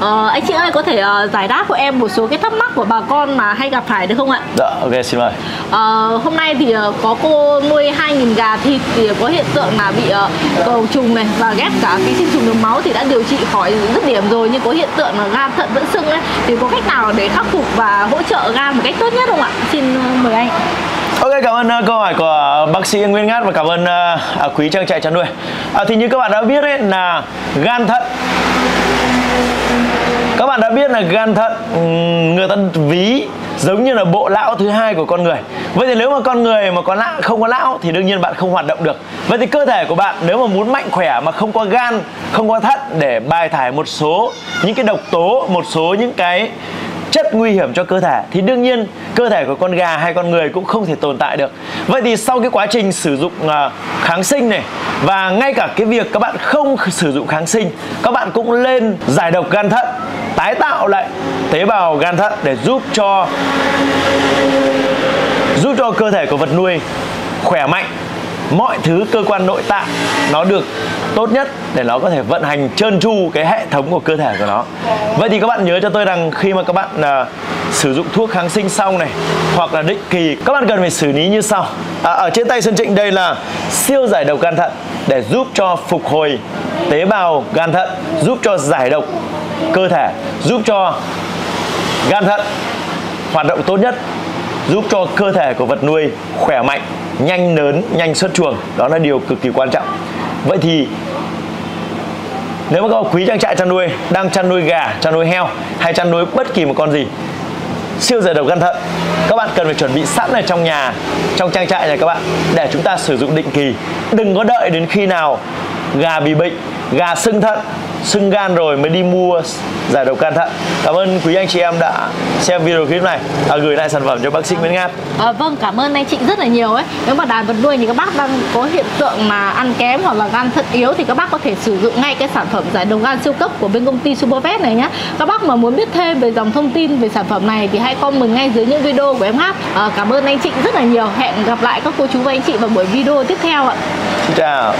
Ờ, anh chị ơi có thể uh, giải đáp của em một số cái thắc mắc của bà con mà hay gặp phải được không ạ? Dạ, ok xin mời. Ờ, hôm nay thì uh, có cô nuôi 2.000 gà thịt thì có hiện tượng là bị uh, cầu trùng này và ghép cả cái sinh trùng đường máu thì đã điều trị khỏi dứt điểm rồi nhưng có hiện tượng là gan thận vẫn sưng ấy thì có cách nào để khắc phục và hỗ trợ gan một cách tốt nhất không ạ? Xin mời anh. Ok cảm ơn uh, câu hỏi của bác sĩ Nguyên Ngát và cảm ơn uh, quý trang trại chăn nuôi. À, thì như các bạn đã biết ấy là gan thận các bạn đã biết là gan thận người ta ví giống như là bộ lão thứ hai của con người. Vậy thì nếu mà con người mà có não không có não thì đương nhiên bạn không hoạt động được. Vậy thì cơ thể của bạn nếu mà muốn mạnh khỏe mà không có gan, không có thận để bài thải một số những cái độc tố, một số những cái chất nguy hiểm cho cơ thể, thì đương nhiên cơ thể của con gà hay con người cũng không thể tồn tại được. Vậy thì sau cái quá trình sử dụng à, kháng sinh này, và ngay cả cái việc các bạn không sử dụng kháng sinh, các bạn cũng lên giải độc gan thận, tái tạo lại tế bào gan thận để giúp cho giúp cho cơ thể của vật nuôi khỏe mạnh mọi thứ cơ quan nội tạng nó được tốt nhất để nó có thể vận hành trơn tru cái hệ thống của cơ thể của nó. Vậy thì các bạn nhớ cho tôi rằng khi mà các bạn uh, sử dụng thuốc kháng sinh xong này hoặc là định kỳ các bạn cần phải xử lý như sau. À, ở trên tay Xuân Trịnh đây là siêu giải độc gan thận để giúp cho phục hồi tế bào gan thận giúp cho giải độc cơ thể giúp cho gan thận hoạt động tốt nhất giúp cho cơ thể của vật nuôi khỏe mạnh, nhanh lớn, nhanh xuất chuồng. Đó là điều cực kỳ quan trọng. Vậy thì nếu mà các quý trang trại chăn nuôi đang chăn nuôi gà, chăn nuôi heo hay chăn nuôi bất kỳ một con gì, siêu giải độc gan thận, các bạn cần phải chuẩn bị sẵn ở trong nhà, trong trang trại này các bạn, để chúng ta sử dụng định kỳ. Đừng có đợi đến khi nào gà bị bệnh, gà sưng thận sưng gan rồi mới đi mua giải độc gan thận. Cảm ơn quý anh chị em đã xem video clip này. À, gửi lại sản phẩm cho bác sĩ Nguyễn Ngát à, vâng cảm ơn anh chị rất là nhiều ấy. Nếu mà đàn vật nuôi thì các bác đang có hiện tượng mà ăn kém hoặc là gan thận yếu thì các bác có thể sử dụng ngay cái sản phẩm giải độc gan siêu cấp của bên công ty Supervet này nhé các bác mà muốn biết thêm về dòng thông tin về sản phẩm này thì hãy comment ngay dưới những video của em hát. À, cảm ơn anh chị rất là nhiều. Hẹn gặp lại các cô chú và anh chị vào buổi video tiếp theo ạ. Chào